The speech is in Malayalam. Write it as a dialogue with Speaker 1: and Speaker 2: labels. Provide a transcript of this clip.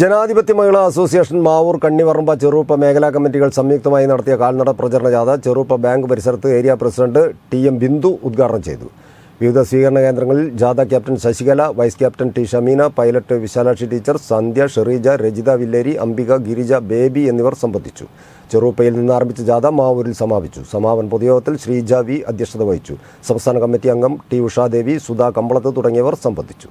Speaker 1: ജനാധിപത്യ മഹിളാ അസോസിയേഷൻ മാവൂർ കണ്ണിവറമ്പ ചെറുപ്പ മേഖലാ കമ്മിറ്റികൾ സംയുക്തമായി നടത്തിയ കാൽനട പ്രചരണ ജാഥ ചെറുപ്പ ബാങ്ക് പരിസരത്ത് area president T M Bindu ഉദ്ഘാടനം ചെയ്തു. വിവിധ സ്വീകരണ കേന്ദ്രങ്ങളിൽ ജാഥ captain Sasikala vice captain T Shameena pilot Vishalakshi teacher Sandhya Shereeja Rajitha Villeri Ambika Girija Baby എന്നിവർ സംബന്ധിച്ചു. ചെറുപ്പയിൽ നിന്ന് ആരംഭിച്ച ജാഥ മാവൂരിൽ സമാപിച്ചു. സമാപന പൊതുയോഗത്തിൽ ശ്രീജ വി അധ്യക്ഷത വഹിച്ചു. സംസ്ഥാന കമ്മിറ്റി അംഗം ടി ഉഷാദേവി സുധാ കമ്പളത്ത് തുടങ്ങിയവർ സംബന്ധിച്ചു.